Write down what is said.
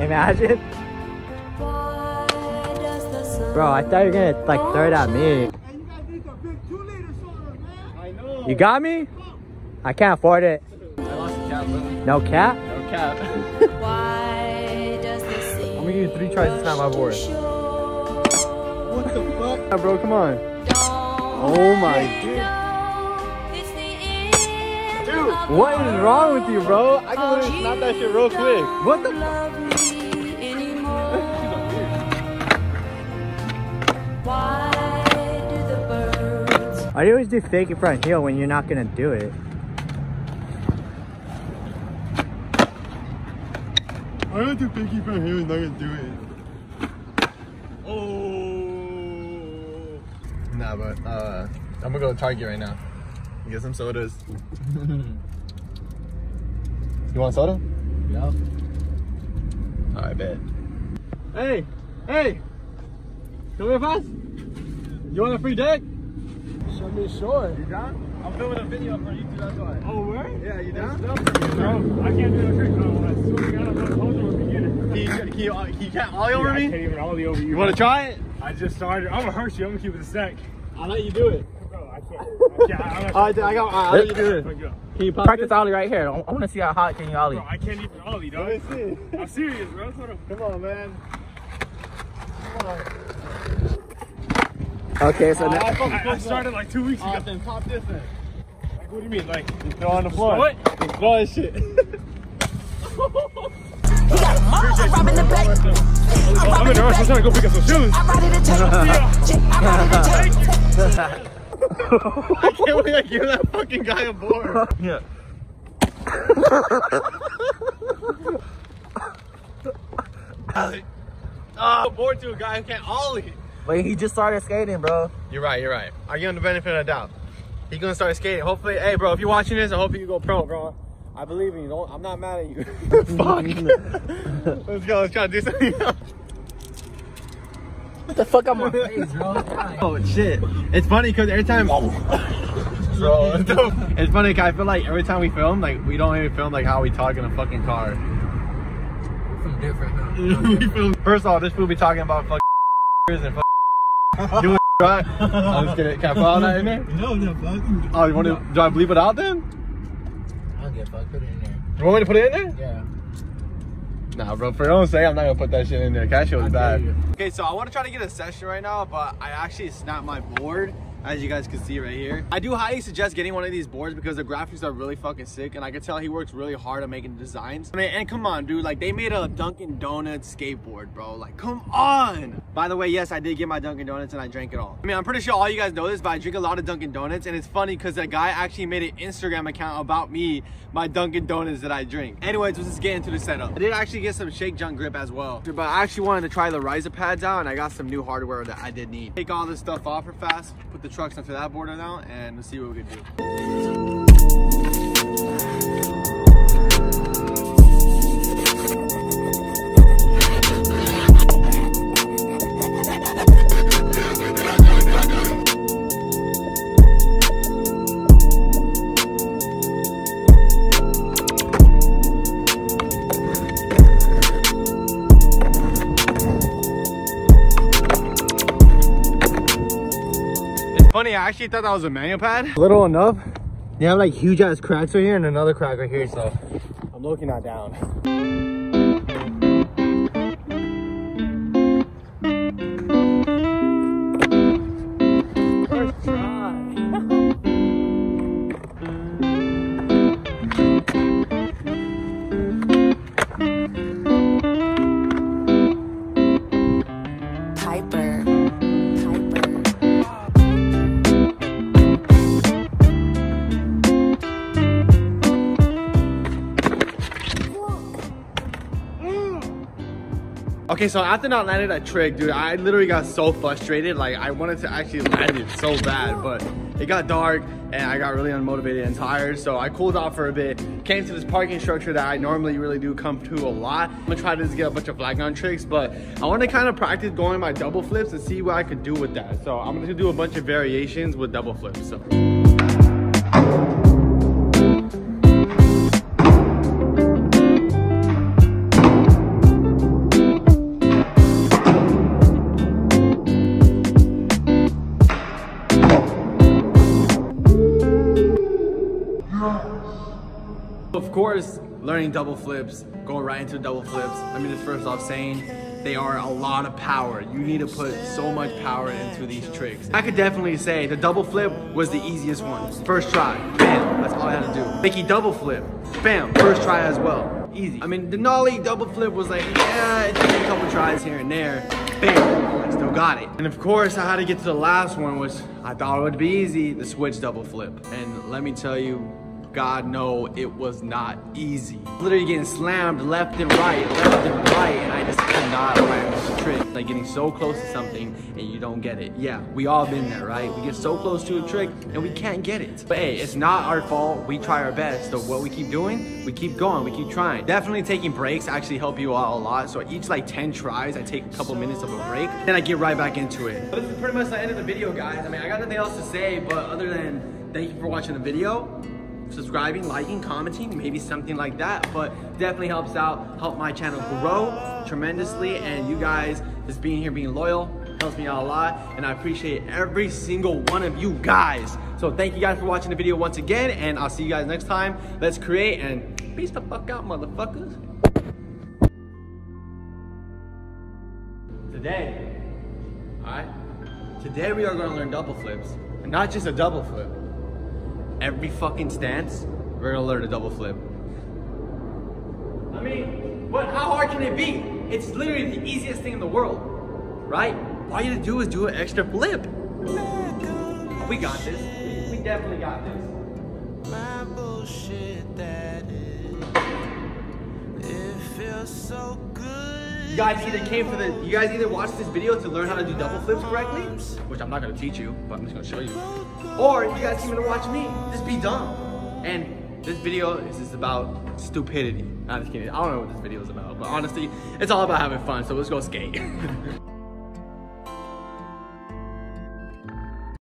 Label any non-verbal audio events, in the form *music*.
Imagine. Bro, I thought you were gonna like throw it at me. You guys need the big two liter soda, man. I know. You got me? I can't afford it. I lost the cap. No cap? No cap. Why does the sea I'm gonna give you three tries to snap my board. What the fuck? Yeah, bro, come on. Oh my Dude, what is wrong with you, bro? I can literally snap that shit real quick. What the fuck? Why do you always do fake in front heel when you're not gonna do it? I don't do pinky from here and not gonna do it. Oh. Nah, but uh, I'm gonna go to Target right now. Get some sodas. *laughs* you want soda? Yeah. Alright, bet. Hey, hey! Come here fast. You want a free dick? Show me short. You down? I'm filming a video for YouTube, that's why. Oh, where? Yeah, you down? Bro, I can't do the trick. No, I swear to God, I'm not closing with beginner. Can you, can you, uh, can you can't ollie over I me? can't even ollie over you. You wanna try it? I just started. I'm gonna hurt you. I'm gonna keep it a sec. I'll let you do it. Bro, I can't. I can't. I'm not Alright, I got, I'll let you do it. Can you pop Practice ollie right here. I want to see how hot can you ollie. Bro, I can't even ollie, dog. Let me see. I'm serious, bro. Hold on. Come on, man. Okay, so now, I, I started like two weeks ago. Alright, then pop this in. Like, what do you mean? Like, Throw on the floor. What? Just throw that shit. *laughs* I'm in the rush. I'm trying to go pick up some shoes. I *laughs* *laughs* *laughs* can't wait to give that fucking guy a board. *laughs* yeah. *laughs* Oh, board to a guy who can't ollie. Wait, he just started skating, bro. You're right, you're right. I give him the benefit of the doubt. He's gonna start skating. Hopefully, hey bro, if you're watching this, I hope you go pro, bro. I believe in you. Don't, I'm not mad at you. Fuck. let's go. Let's try to do something else. What the fuck on *laughs* my face, bro? Oh shit! It's funny because every time, bro, it's funny. 'cause I feel like every time we film, like we don't even film like how we talk in a fucking car. Some different, *laughs* we film. First of all, this fool be talking about fucking and fucking *laughs* doing right. I'm just kidding. Can I put all that in there? No, no, fucking. Oh, you want to? Do I bleep it out then? I don't give a fuck. Put it in there. You want me to put it in there? Yeah. Nah, bro, for your own sake, I'm not gonna put that shit in there. That shit was bad. Okay, so I want to try to get a session right now, but I actually snapped my board, as you guys can see right here. I do highly suggest getting one of these boards because the graphics are really fucking sick, and I can tell he works really hard on making the designs. I mean, and come on, dude, like they made a Dunkin' Donuts skateboard, bro. Like, come on. By the way, yes, I did get my Dunkin' Donuts and I drank it all. I mean, I'm pretty sure all you guys know this, but I drink a lot of Dunkin' Donuts, and it's funny because that guy actually made an Instagram account about me, my Dunkin' Donuts that I drink. Anyways, let's just get into the setup. I did actually get some shake junk grip as well, but I actually wanted to try the riser pads out, and I got some new hardware that I did need. Take all this stuff off real fast, put the trucks onto that border now, and see what we can do. Actually thought that was a manual pad. Little enough. They have like huge ass cracks right here and another crack right here, so I'm looking not down. First Okay, so after not landing that trick, dude, I literally got so frustrated. Like, I wanted to actually land it so bad, but it got dark and I got really unmotivated and tired. So I cooled off for a bit, came to this parking structure that I normally really do come to a lot. I'm gonna try to just get a bunch of flat tricks, but I want to kind of practice going my double flips and see what I could do with that. So I'm gonna do a bunch of variations with double flips. So. Course, learning double flips, going right into double flips. Let me just first off saying they are a lot of power. You need to put so much power into these tricks. I could definitely say the double flip was the easiest one. First try, bam, that's all I had to do. Mickey double flip, bam, first try as well. Easy. I mean, the nollie double flip was like, yeah, it took a couple tries here and there. Bam, I still got it. And of course, I had to get to the last one, which I thought would be easy, the switch double flip. And let me tell you, God no, it was not easy. Literally getting slammed left and right, left and right, and I just could not land the trick. Like getting so close to something and you don't get it. Yeah, we all been there, right? We get so close to a trick and we can't get it. But hey, it's not our fault. We try our best. So what we keep doing, we keep going, we keep trying. Definitely taking breaks actually help you out a lot. So each like 10 tries, I take a couple minutes of a break, then I get right back into it. But this is pretty much the end of the video, guys. I mean, I got nothing else to say, but other than thank you for watching the video subscribing, liking, commenting, maybe something like that. But definitely helps out, help my channel grow tremendously. And you guys just being here, being loyal, helps me out a lot. And I appreciate every single one of you guys. So thank you guys for watching the video once again. And I'll see you guys next time. Let's create and peace the fuck out, motherfuckers. Today, alright? Today we are gonna learn double flips. And not just a double flip every fucking stance, we're gonna learn a double flip. I mean, what? How hard can it be? It's literally the easiest thing in the world, right? All you have to do is do an extra flip. We got this. We definitely got this. My bullshit that is. It feels so good. You guys either came for the, you guys either watched this video to learn how to do double flips correctly, which I'm not gonna teach you, but I'm just gonna show you. Or you guys came to watch me, just be dumb. And this video is just about stupidity. Not just kidding, I don't know what this video is about, but honestly, it's all about having fun, so let's go skate. *laughs*